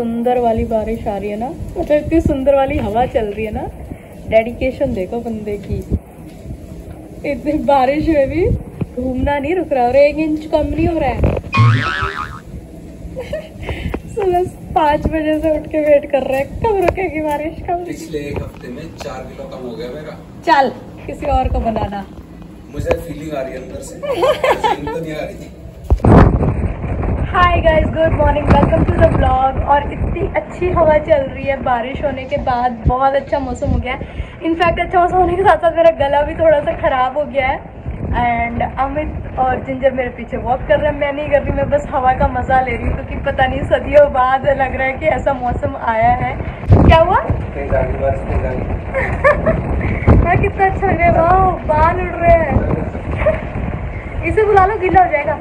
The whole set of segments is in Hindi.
सुंदर वाली बारिश आ रही है ना? मतलब इतनी सुंदर वाली हवा चल रही है ना? डेडिकेशन देखो बंदे की। इतनी बारिश में भी घूमना नहीं रुक रहा और एक इंच कम नहीं हो रहा है। सुबह पाँच बजे से उठ के वेट कर रहे हैं। कब रुकेगी बारिश? कब? पिछले एक हफ़्ते में चार किलो कम हो गया मेरा। चल किसी और को बनाना। मुझे फीलिंग आ रही है अंदर से। तो नहीं आ रही। Hi guys good morning welcome to the blog और इतनी अच्छी हवा चल रही है बारिश होने के बाद। बहुत अच्छा मौसम हो गया है। इनफैक्ट अच्छा मौसम होने के साथ साथ मेरा गला भी थोड़ा सा ख़राब हो गया है। एंड अमित और जिंजर मेरे पीछे वॉक कर रहे हैं। मैं नहीं कर रही मैं बस हवा का मज़ा ले रही हूँ क्योंकि पता नहीं सदियों बाद लग रहा है कि ऐसा मौसम आया है। क्या हुआ? हाँ कितना अच्छा लग रहा है। वाह बाल उड़ रहे हैं। इसे बुला लो गीला हो जाएगा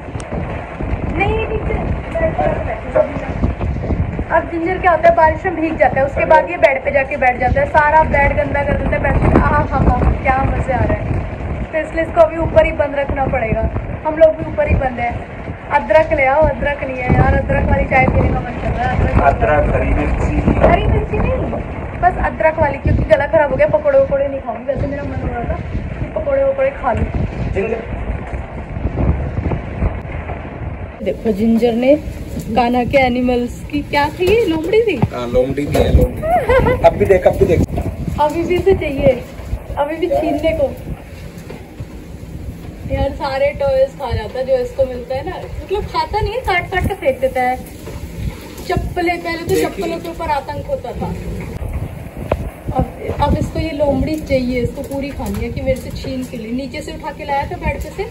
नहीं नहीं ठीक है बेड पर बैठो, गीला। अब जिंजर क्या होता है बारिश में भीग जाता है उसके बाद ये बेड पे जाके बैठ जाता है सारा बेड गंदा कर देता है बेड पे हाँ हाँ हाँ क्या मज़े आ रहे हैं। तो इसलिए इसको अभी ऊपर ही बंद रखना पड़ेगा। हम लोग भी ऊपर ही बंद है। अदरक ले आओ अदरक नहीं है यार अदरक वाली चाय पीने का मन कर रहा है अदरक हरी मिर्ची। हरी मिर्ची नहीं बस अदरक वाली क्योंकि गला खराब हो गया पकौड़े वकौड़े नहीं खाऊँगी वैसे मेरा मन हो रहा था कि पकौड़े वकौड़े खा लूँ। देखो जिंजर ने कान्हा के एनिमल्स की क्या थी ये? लोमड़ी थी? हाँ लोमड़ी लोमड़ी। अब भी देख अब भी देख। अभी भी इसे चाहिए। अभी भी छीनने को। यार सारे टॉयज खा जाता है जो इसको मिलता है ना। मतलब खाता नहीं है काट काट के फेंक देता है। चप्पलें पहले तो चप्पलों के ऊपर आतंक होता था। अब अब इसको ये लोमड़ी चाहिए इसको पूरी खानी है कि मेरे से छीन के लिए नीचे से उठा के लाया था बेड पे से?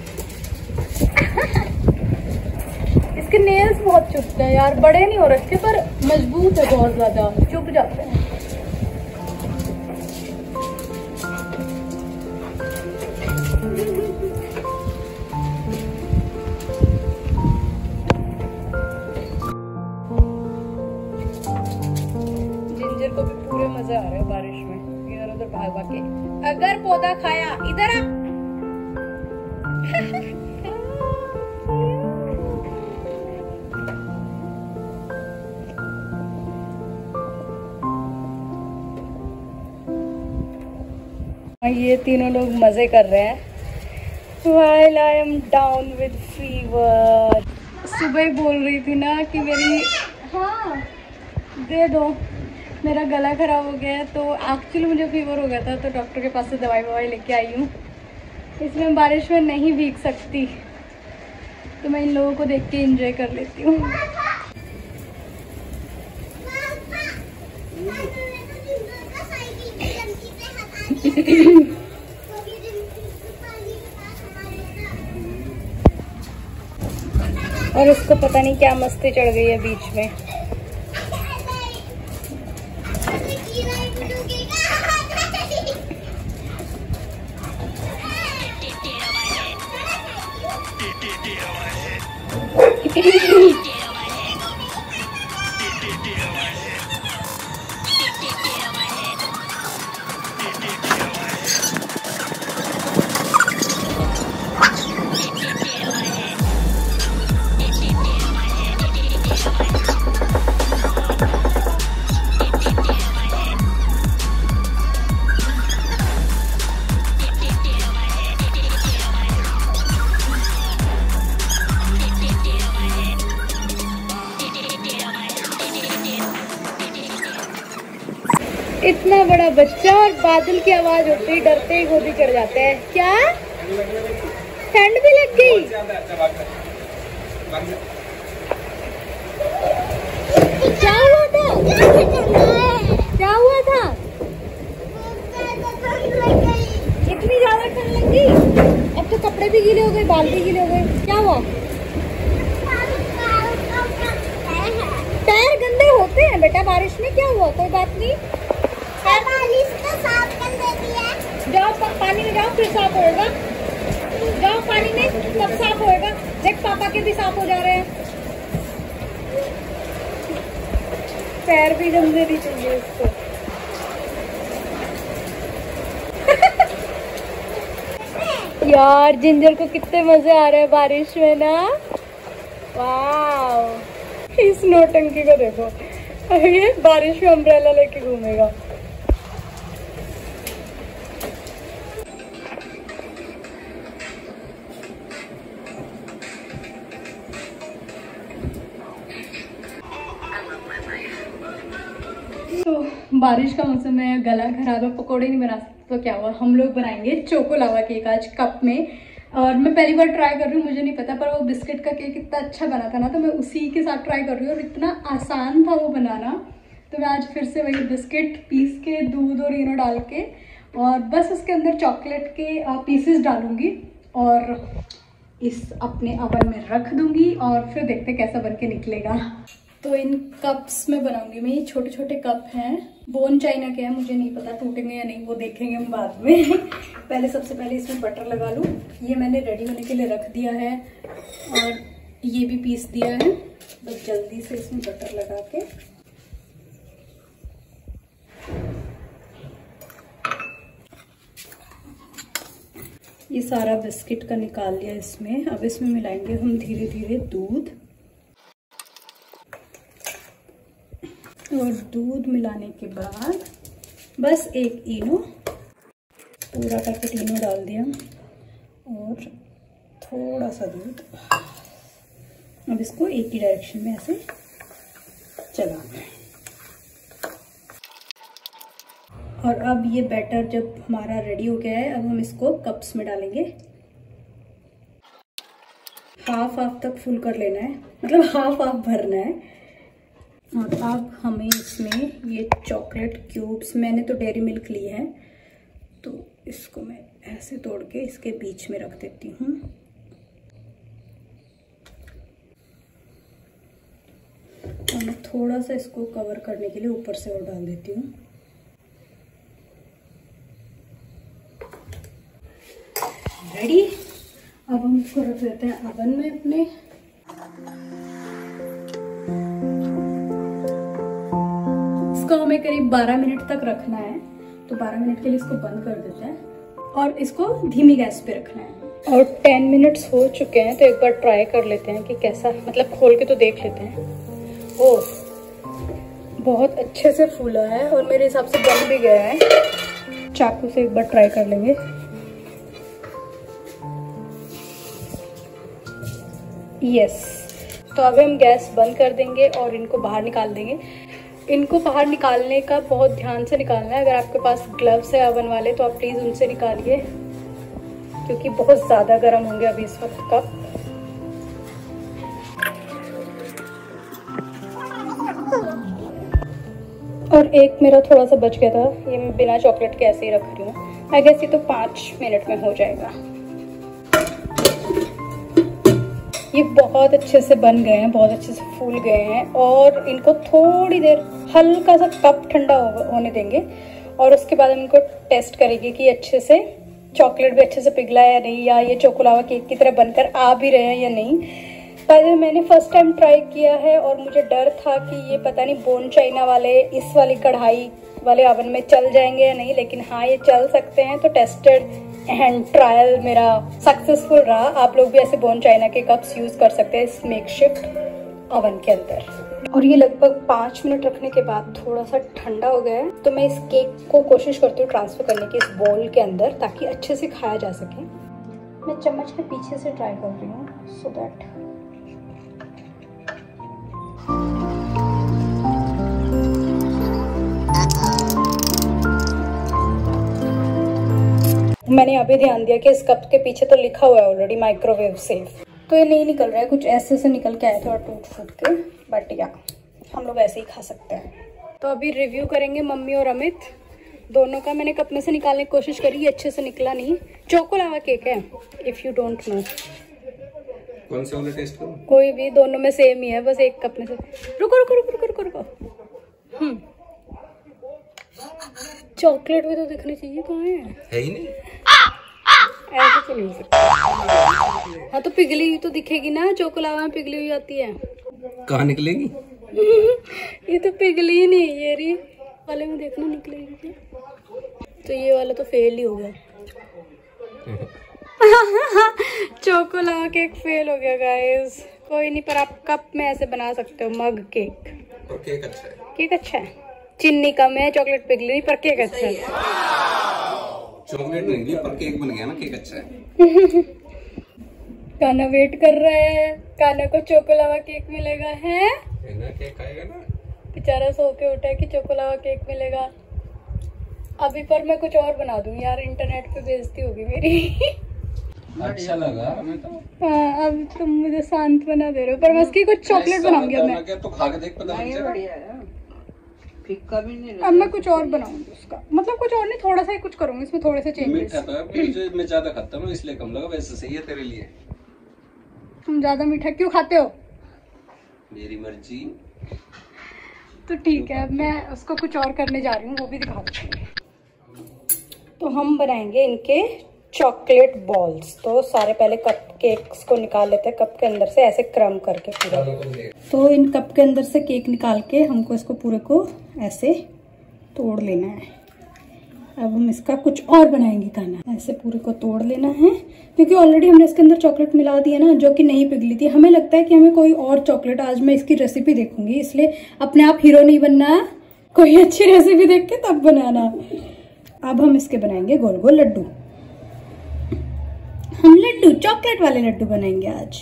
इसके नेल्स बहुत चुभते हैं यार, बड़े नहीं हो रखे, पर मज़बूत है बहुत ज़्यादा। चुभ जाते हैं। जिंजर को भी पूरे मज़े आ रहे हैं बारिश में। इधर उधर भाग भाग के। अगर पौधा खाया, इधर आ। तीनों लोग मज़े कर रहे हैं While I am down with fever. सुबह बोल रही थी ना कि मेरी हाँ दे दो मेरा गला खराब हो गया है तो एक्चुअली मुझे फीवर हो गया था तो डॉक्टर के पास से दवाई ववाई लेके आई हूँ इसलिए मैं बारिश में नहीं भीग सकती तो मैं इन लोगों को देख के इंजॉय कर लेती हूँ और उसको पता नहीं क्या मस्ती चढ़ गई है बीच में। बादल की आवाज़ होती है डरते ही गोदी चढ़ जाते हैं। क्या? ठंड भी लग गई क्या हुआ था क्या हुआ था इतनी ज़्यादा ठंड लग गई अब तो कपड़े भी गीले हो गए बाल भी गीले हो गए क्या हुआ पैर गंदे होते हैं बेटा बारिश में क्या हुआ कोई बात नहीं जाओ पा- पानी में जाओ फिर साफ़ होएगा जाओ पानी में तब साफ़ होएगा देख पापा के भी साफ़ हो जा रहे हैं पैर भी यार, जिंजर को कितने मज़े आ रहे हैं बारिश में ना? वाह इस नोटंकी को देखो। ये बारिश में अम्ब्रेला लेके घूमेगा। बारिश का मौसम है, गला खराब है, पकौड़े नहीं बना सकते तो क्या हुआ? हम लोग बनाएँगे चोको लावा केक आज कप में। और मैं पहली बार ट्राई कर रही हूँ, मुझे नहीं पता, पर वो बिस्किट का केक इतना अच्छा बना था ना तो मैं उसी के साथ ट्राई कर रही हूँ और इतना आसान था वो बनाना। तो मैं आज फिर से वही बिस्किट पीस के दूध और इनो डाल के और बस उसके अंदर चॉकलेट के पीसेस डालूँगी और इस अपने अवन में रख दूँगी और फिर देखते कैसा बन के निकलेगा। तो इन कप्स में बनाऊँगी मैं, ये छोटे छोटे कप हैं। बोन चाइना के है, मुझे नहीं पता टूटेंगे या नहीं, वो देखेंगे हम बाद में। पहले सबसे पहले इसमें बटर लगा लूँ। ये मैंने रेडी होने के लिए रख दिया है और ये भी पीस दिया है। बस जल्दी से इसमें बटर लगा के। ये सारा बिस्किट का निकाल लिया इसमें। अब इसमें मिलाएँगे हम धीरे धीरे दूध। और दूध मिलाने के बाद बस एक इनो, पूरा पैकेट इनो डाल दिया और थोड़ा सा दूध। अब इसको एक ही डायरेक्शन में ऐसे चलाना है। और अब ये बैटर जब हमारा रेडी हो गया है, अब हम इसको कप्स में डालेंगे। हाफ़ हाफ़ तक फुल कर लेना है। मतलब हाफ़ हाफ़ भरना है। अब हमें इसमें ये चॉकलेट क्यूब्स, मैंने तो डेरी मिल्क ली है तो इसको मैं ऐसे तोड़ के इसके बीच में रख देती हूँ। और मैं थोड़ा सा इसको कवर करने के लिए ऊपर से और डाल देती हूँ। रेडी अब हम इसको रख देते हैं अवन में अपने। इसको हमें करीब 12 मिनट तक रखना है तो 12 मिनट के लिए इसको बंद कर देते हैं और इसको धीमी गैस पे रखना है। और 10 मिनट्स हो चुके हैं तो एक बार ट्राई कर लेते हैं कि कैसा मतलब खोल के तो देख लेते हैं। ओह, बहुत अच्छे से फूला है और मेरे हिसाब से बन भी गया है। चाकू से एक बार ट्राई कर लेंगे। यस तो अब हम गैस बंद कर देंगे और इनको बाहर निकाल देंगे। इनको बाहर निकालने का बहुत ध्यान से निकालना है। अगर आपके पास ग्लव्स है अवन वाले तो आप प्लीज़ उनसे निकालिए, क्योंकि बहुत ज़्यादा गर्म होंगे अभी इस वक्त कप और एक मेरा थोड़ा सा बच गया था। ये मैं बिना चॉकलेट के ऐसे ही रख रही हूँ। आई गेस ये तो पाँच मिनट में हो जाएगा। ये बहुत अच्छे से बन गए हैं, बहुत अच्छे से फूल गए हैं और इनको थोड़ी देर हल्का सा कप ठंडा होने देंगे और उसके बाद हम इनको टेस्ट करेंगे कि अच्छे से चॉकलेट भी अच्छे से पिघला है या नहीं, या ये चोकोलावा केक की तरह बनकर आ भी रहे हैं या नहीं। पहले मैंने फ़र्स्ट टाइम ट्राई किया है और मुझे डर था कि ये पता नहीं बोन चाइना वाले, इस वाली कढ़ाई वाले ओवन में चल जाएँगे या नहीं, लेकिन हाँ ये चल सकते हैं तो टेस्टेड एंड ट्रायल मेरा सक्सेसफुल रहा। आप लोग भी ऐसे बोन चाइना के कप्स यूज़ कर सकते हैं इस मेक शिफ्ट ओवन के अंदर। और ये लगभग पाँच मिनट रखने के बाद थोड़ा सा ठंडा हो गया है। तो मैं इस केक को कोशिश करती हूँ ट्रांसफ़र करने की इस बॉल के अंदर, ताकि अच्छे से खाया जा सके। मैं चम्मच के पीछे से ट्राई कर रही हूँ सो दैट मैंने अभी ध्यान दिया कि इस कप के पीछे तो लिखा हुआ है ऑलरेडी माइक्रोवेव सेफ़ तो ये नहीं निकल रहा है कुछ ऐसे से निकल के आया थोड़ा टूट फूट के। बट या हम लोग ऐसे ही खा सकते हैं। तो अभी रिव्यू करेंगे मम्मी और अमित। दोनों का मैंने कप में से निकालने की कोशिश करी अच्छे से निकला नहीं। चोको लावा केक है इफ़ यू डोंट नो कौन सा वाला टेस्ट करूँ? कोई भी दोनों में सेम ही है बस एक कप में से। रुको रुको रुको रुको रुको रुको। हम्म। चॉकलेट भी तो दिखनी चाहिए कहाँ है है ही नहीं। ऐसे तो नहीं सकता। हाँ तो पिघली हुई तो दिखेगी ना चोकोलावा में पिघली हुई आती है। कहाँ निकलेगी? ये तो पिघली ही नहीं ये रही। वाले में देखना निकलेगी क्या? तो ये वाला तो फेल ही हो गया। चोकोलावा केक फेल हो गया गाइस कोई नहीं पर आप कप में ऐसे बना सकते हो मग केक। और केक अच्छा है। केक अच्छा है। चीनी कम है चॉकलेट पिघली नहीं पर केक अच्छा है। चॉकलेट नहीं दी पर केक बन गया ना केक अच्छा है। काना वेट कर रहा है। काना को चोकोलावा केक मिलेगा है? है केक खाएगा ना? बेचारा सो के उठा है कि चोकोलावा केक मिलेगा। अभी पर मैं कुछ और बना दूँगी यार इंटरनेट पे बेजती होगी मेरी। अच्छा लगा हमें तो। हाँ अब तुम मुझे शांत बना दे रहे हो पर मैं उसकी कुछ चॉकलेट बनाऊँगी मैं। तो खा के देख पता फिक्का भी नहीं अब मैं कुछ और बनाऊँगी उसका। मतलब कुछ और नहीं थोड़ा सा ही कुछ करूँगी इसमें थोड़े से चेंजेस मीठा तो है मैं ज़्यादा खाता हूँ इसलिए कम लगा वैसे सही है तेरे लिए। तुम ज़्यादा मीठा क्यों खाते हो? मेरी मर्ज़ी। तो ठीक है मैं उसको कुछ और करने जा रही हूँ वो भी दिखा दूँगी। तो हम बनाएँगे इनके चॉकलेट बॉल्स तो सारे पहले कप केक्स को निकाल लेते हैं कप के अंदर से ऐसे क्रम करके पूरा। तो इन कप के अंदर से केक निकाल के हमको इसको पूरे को ऐसे तोड़ लेना है। अब हम इसका कुछ और बनाएँगे खाना। ऐसे पूरे को तोड़ लेना है क्योंकि ऑलरेडी हमने इसके अंदर चॉकलेट मिला दी है ना जो कि नहीं पिघली थी। हमें लगता है कि हमें कोई और चॉकलेट आज मैं इसकी रेसिपी देखूँगी इसलिए अपने आप हीरो नहीं बनना। कोई अच्छी रेसिपी देख के तब बनाना। अब हम इसके बनाएँगे गोल गोल लड्डू। हम लड्डू चॉकलेट वाले लड्डू बनाएँगे आज।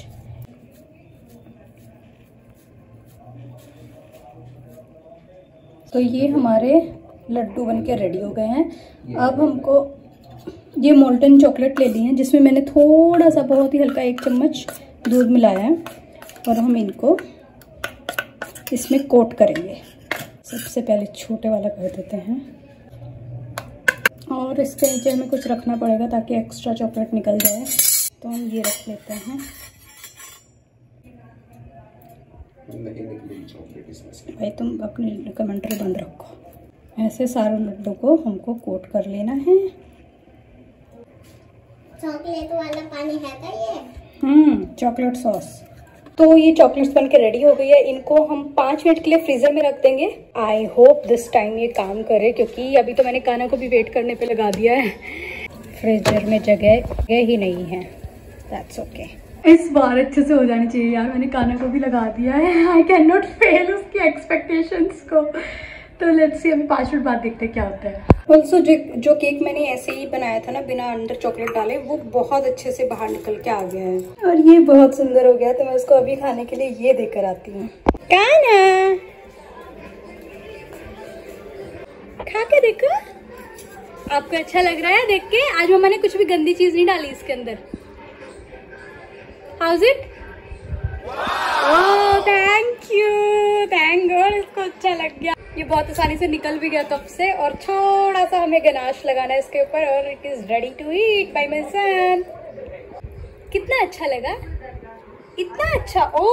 तो ये हमारे लड्डू बन के रेडी हो गए हैं। अब हमको ये मोल्टन चॉकलेट ले ली है जिसमें मैंने थोड़ा सा बहुत ही हल्का एक चम्मच दूध मिलाया है और हम इनको इसमें कोट करेंगे। सबसे पहले छोटे वाला कर देते हैं। और इसके नीचे हमें कुछ रखना पड़ेगा ताकि एक्स्ट्रा चॉकलेट निकल जाए। तो हम ये रख लेते हैं। नहीं निकलेगी चॉकलेट इसमें से। भाई तुम अपनी कमेंट्री बंद रखो। ऐसे सारे लड्डू को हमको कोट कर लेना है। चॉकलेट वाला पानी है ये? हम्म चॉकलेट सॉस तो ये चॉकलेट्स बन के रेडी हो गई है। इनको हम पाँच मिनट के लिए फ्रीजर में रख देंगे। आई होप दिस टाइम ये काम करे, क्योंकि अभी तो मैंने खाना को भी वेट करने पे लगा दिया है। फ्रीजर में जगह जगह ही नहीं है। That's okay okay. इस बार अच्छे से हो जानी चाहिए यार, मैंने खाना को भी लगा दिया है। आई कैन नॉट फेल उसकी एक्सपेक्टेशंस को। तो लेट्स सी अभी पाँच मिनट बाद देखते हैं, क्या होता है। ऑल्सो जो जो केक मैंने ऐसे ही बनाया था ना, बिना अंदर चॉकलेट डाले, वो बहुत अच्छे से बाहर निकल के आ गया है। और ये बहुत सुंदर हो गया तो मैं उसको अभी खाने के लिए ये देकर आती हूँ। काना! खा के देखो। आपको अच्छा लग रहा है देख के? आज मम्मा ने कुछ भी गंदी चीज़ नहीं डाली इसके अंदर। How's it thank you thank God इसको अच्छा लग गया। ये बहुत आसानी से निकल भी गया कप से और थोड़ा सा हमें गनाश लगाना है इसके ऊपर और it is ready to eat by my son कितना अच्छा लगा। इतना अच्छा। ओ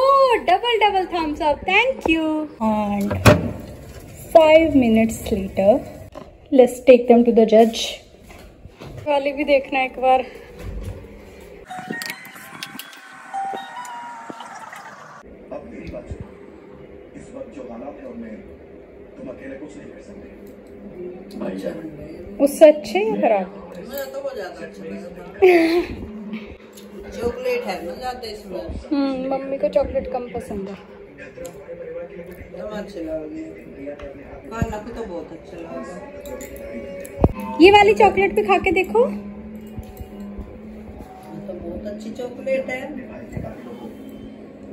double double thumbs up thank you and five minutes later let's take them to the जज वाली भी देखना एक बार। है उनमें तुम अकेले कुछ नहीं कर सकते भाईजान उससे अच्छे या खराब तो अच्छा चॉकलेट है ना ज़्यादा इसमें हम्म मम्मी को चॉकलेट कम पसंद है। अच्छे तो बहुत अच्छा ये वाली चॉकलेट भी खा के देखो। तो बहुत अच्छी चॉकलेट है।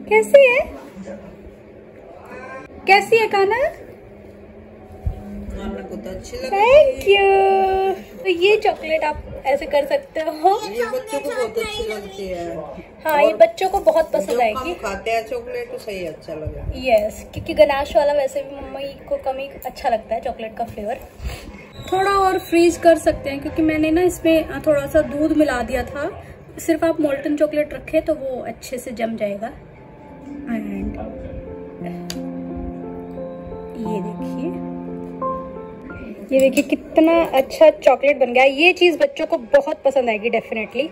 कैसी है? कैसी है काना? खाना को तो थैंक यू तो ये चॉकलेट आप ऐसे कर सकते हो। ये बच्चों को बहुत अच्छी लगती है। हाँ ये बच्चों को बहुत पसंद आएगी। खाते हैं चॉकलेट तो सही अच्छा लगा यस क्योंकि गनाश वाला वैसे भी मम्मी को कम ही अच्छा लगता है चॉकलेट का फ्लेवर थोड़ा और फ्रीज कर सकते हैं क्योंकि मैंने ना इसमें थोड़ा सा दूध मिला दिया था। सिर्फ़ आप मोल्टन चॉकलेट रखे तो वो अच्छे से जम जाएगा। ये देखिए। ये देखिए कितना अच्छा चॉकलेट बन गया। ये चीज़ बच्चों को बहुत पसंद आएगी डेफिनेटली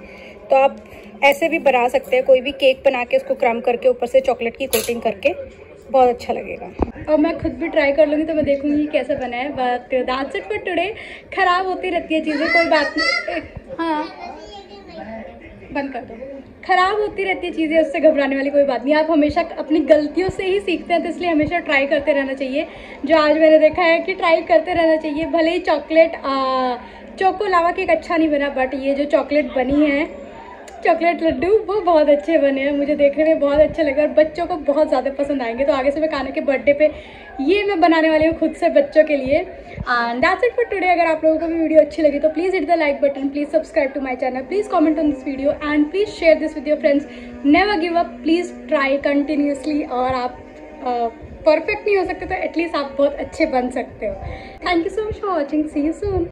तो आप ऐसे भी बना सकते हैं, कोई भी केक बना के उसको क्रम करके ऊपर से चॉकलेट की कोटिंग करके। बहुत अच्छा लगेगा। और मैं खुद भी ट्राई कर लूँगी तो मैं देखूँगी कैसा बना है। But that's it for today खराब होती रहती है चीज़ें, कोई बात नहीं। हाँ। बंद कर दो। खराब होती रहती है चीज़ें, उससे घबराने वाली कोई बात नहीं। आप हमेशा अपनी गलतियों से ही सीखते हैं तो इसलिए हमेशा ट्राई करते रहना चाहिए। जो आज मैंने देखा है कि ट्राई करते रहना चाहिए। भले ही चॉकलेट चोको लावा केक अच्छा नहीं बना बट ये जो चॉकलेट बनी है चॉकलेट लड्डू, वो बहुत अच्छे बने हैं, मुझे देखने में बहुत अच्छे लगे और बच्चों को बहुत ज़्यादा पसंद आएँगे। तो आगे से मैं काना के बर्थडे पे ये मैं बनाने वाली हूँ खुद से बच्चों के लिए। And that's it for today अगर आप लोगों को भी वीडियो अच्छी लगी तो please hit the like button please subscribe to my channel please comment on this video and please share this with your friends never give up please try continuously और आप परफेक्ट नहीं हो सकते तो एटलीस्ट आप बहुत अच्छे बन सकते हो। Thank you so much for watching see you soon